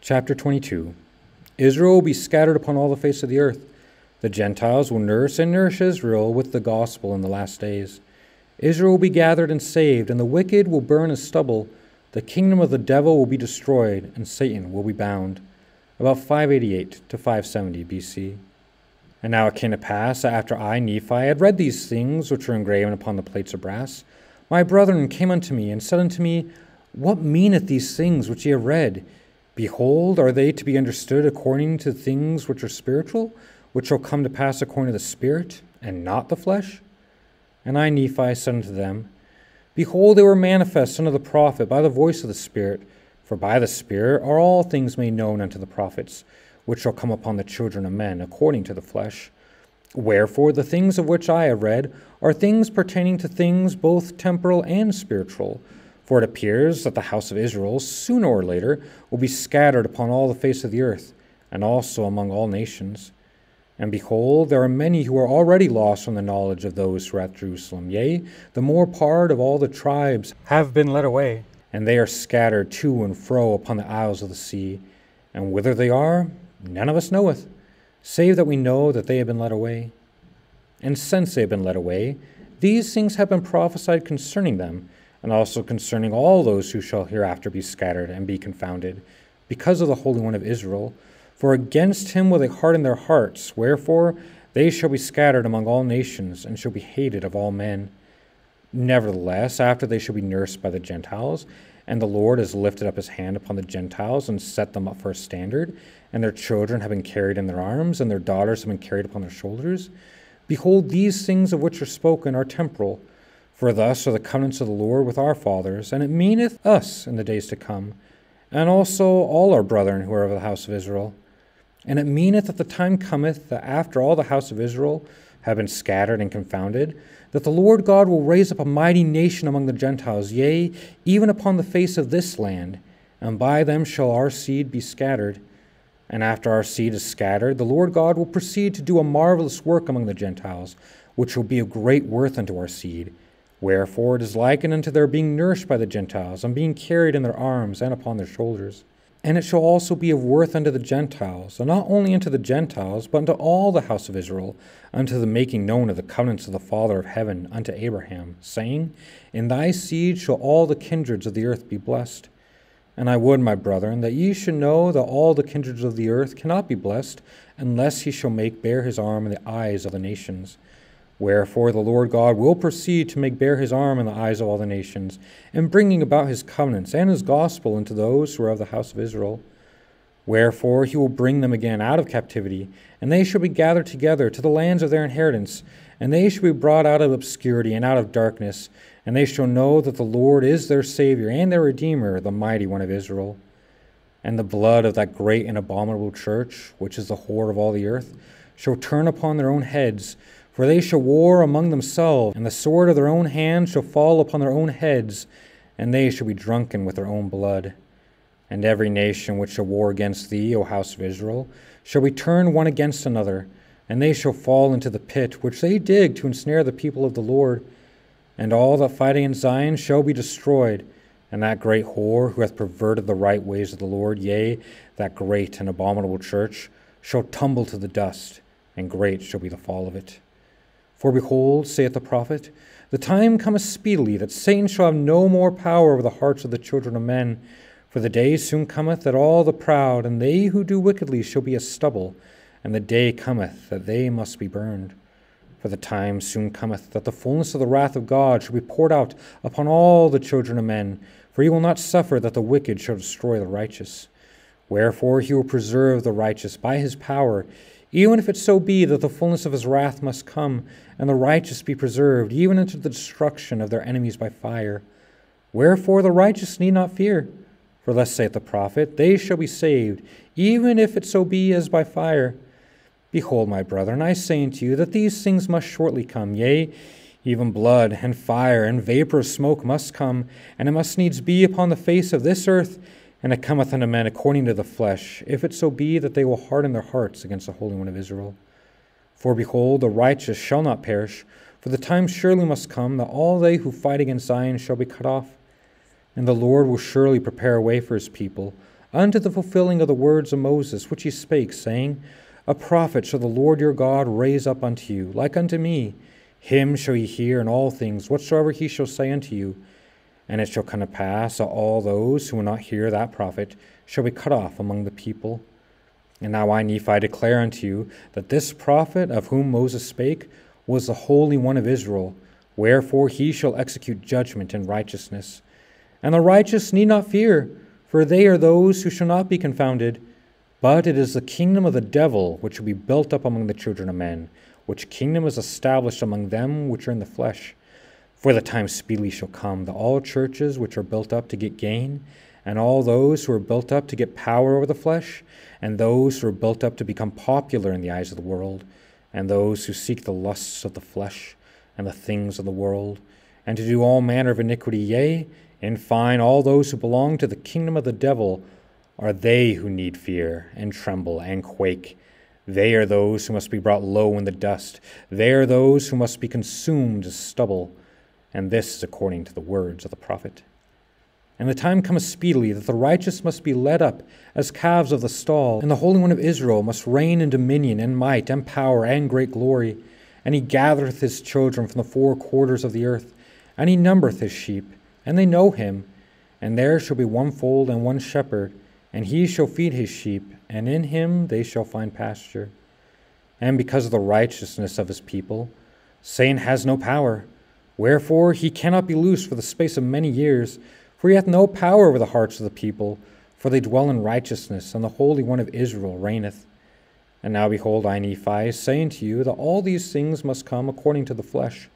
Chapter 22 Israel will be scattered upon all the face of the earth. The Gentiles will nurse and nourish Israel with the gospel in the last days. Israel will be gathered and saved, and the wicked will burn as stubble. The kingdom of the devil will be destroyed, and Satan will be bound. About 588 to 570 BC. And now it came to pass, after I, Nephi, had read these things which were engraven upon the plates of brass, my brethren came unto me and said unto me, What meaneth these things which ye have read? Behold, are they to be understood according to things which are spiritual, which shall come to pass according to the Spirit, and not the flesh? And I, Nephi, said unto them, Behold, they were manifest unto the prophet by the voice of the Spirit, for by the Spirit are all things made known unto the prophets, which shall come upon the children of men according to the flesh. Wherefore, the things of which I have read are things pertaining to things both temporal and spiritual for it appears that the house of Israel, sooner or later, will be scattered upon all the face of the earth, and also among all nations. And behold, there are many who are already lost from the knowledge of those who are at Jerusalem. Yea, the more part of all the tribes have been led away, and they are scattered to and fro upon the isles of the sea. And whither they are, none of us knoweth, save that we know that they have been led away. And since they have been led away, these things have been prophesied concerning them and also concerning all those who shall hereafter be scattered and be confounded, because of the Holy One of Israel. For against him will they harden their hearts, wherefore they shall be scattered among all nations, and shall be hated of all men. Nevertheless, after they shall be nursed by the Gentiles, and the Lord has lifted up his hand upon the Gentiles and set them up for a standard, and their children have been carried in their arms, and their daughters have been carried upon their shoulders, behold, these things of which are spoken are temporal for thus are the covenants of the Lord with our fathers, and it meaneth us in the days to come, and also all our brethren who are of the house of Israel. And it meaneth that the time cometh that after all the house of Israel have been scattered and confounded, that the Lord God will raise up a mighty nation among the Gentiles, yea, even upon the face of this land, and by them shall our seed be scattered. And after our seed is scattered, the Lord God will proceed to do a marvelous work among the Gentiles, which will be of great worth unto our seed Wherefore it is likened unto their being nourished by the Gentiles, and being carried in their arms and upon their shoulders. And it shall also be of worth unto the Gentiles, and not only unto the Gentiles, but unto all the house of Israel, unto the making known of the covenants of the Father of heaven unto Abraham, saying, In thy seed shall all the kindreds of the earth be blessed. And I would, my brethren, that ye should know that all the kindreds of the earth cannot be blessed, unless he shall make bare his arm in the eyes of the nations Wherefore the Lord God will proceed to make bare his arm in the eyes of all the nations, and bringing about his covenants and his gospel into those who are of the house of Israel. Wherefore he will bring them again out of captivity, and they shall be gathered together to the lands of their inheritance, and they shall be brought out of obscurity and out of darkness, and they shall know that the Lord is their Savior and their Redeemer, the mighty one of Israel. And the blood of that great and abominable church, which is the whore of all the earth, shall turn upon their own heads for they shall war among themselves, and the sword of their own hand shall fall upon their own heads, and they shall be drunken with their own blood. And every nation which shall war against thee, O house of Israel, shall be turned one against another, and they shall fall into the pit which they dig to ensnare the people of the Lord. And all that fight against Zion shall be destroyed, and that great whore who hath perverted the right ways of the Lord, yea, that great and abominable church, shall tumble to the dust, and great shall be the fall of it. For behold, saith the prophet, the time cometh speedily that Satan shall have no more power over the hearts of the children of men. For the day soon cometh that all the proud and they who do wickedly shall be as stubble, and the day cometh that they must be burned. For the time soon cometh that the fullness of the wrath of God shall be poured out upon all the children of men, for he will not suffer that the wicked shall destroy the righteous. Wherefore he will preserve the righteous by his power even if it so be that the fullness of his wrath must come, and the righteous be preserved, even unto the destruction of their enemies by fire. Wherefore the righteous need not fear. For thus saith the prophet, They shall be saved, even if it so be as by fire. Behold, my brethren, I say unto you that these things must shortly come, yea, even blood and fire and vapor of smoke must come, and it must needs be upon the face of this earth and it cometh unto men according to the flesh, if it so be that they will harden their hearts against the Holy One of Israel. For behold, the righteous shall not perish, for the time surely must come that all they who fight against Zion shall be cut off. And the Lord will surely prepare a way for his people, unto the fulfilling of the words of Moses, which he spake, saying, A prophet shall the Lord your God raise up unto you, like unto me. Him shall ye hear in all things, whatsoever he shall say unto you. And it shall come to pass that all those who will not hear that prophet shall be cut off among the people. And now I, Nephi, declare unto you that this prophet of whom Moses spake was the Holy One of Israel, wherefore he shall execute judgment and righteousness. And the righteous need not fear, for they are those who shall not be confounded. But it is the kingdom of the devil which will be built up among the children of men, which kingdom is established among them which are in the flesh. For the time speedily shall come that all churches which are built up to get gain, and all those who are built up to get power over the flesh, and those who are built up to become popular in the eyes of the world, and those who seek the lusts of the flesh and the things of the world, and to do all manner of iniquity, yea, in fine, all those who belong to the kingdom of the devil are they who need fear and tremble and quake. They are those who must be brought low in the dust. They are those who must be consumed as stubble. And this is according to the words of the prophet. And the time cometh speedily that the righteous must be led up as calves of the stall, and the Holy One of Israel must reign in dominion and might and power and great glory. And he gathereth his children from the four quarters of the earth, and he numbereth his sheep, and they know him. And there shall be one fold and one shepherd, and he shall feed his sheep, and in him they shall find pasture. And because of the righteousness of his people, Satan has no power. Wherefore he cannot be loosed for the space of many years for he hath no power over the hearts of the people, for they dwell in righteousness, and the Holy One of Israel reigneth. And now behold, I, Nephi, say unto you that all these things must come according to the flesh.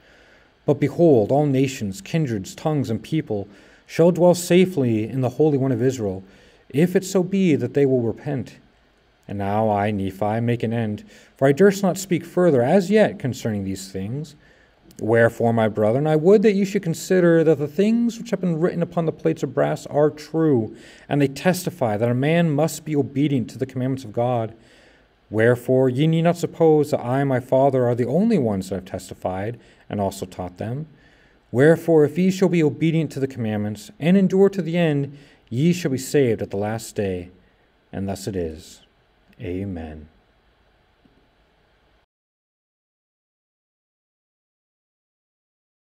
But behold, all nations, kindreds, tongues, and people shall dwell safely in the Holy One of Israel, if it so be that they will repent. And now I, Nephi, make an end, for I durst not speak further as yet concerning these things. Wherefore, my brethren, I would that you should consider that the things which have been written upon the plates of brass are true, and they testify that a man must be obedient to the commandments of God. Wherefore, ye need not suppose that I and my Father are the only ones that have testified and also taught them. Wherefore, if ye shall be obedient to the commandments and endure to the end, ye shall be saved at the last day. And thus it is. Amen.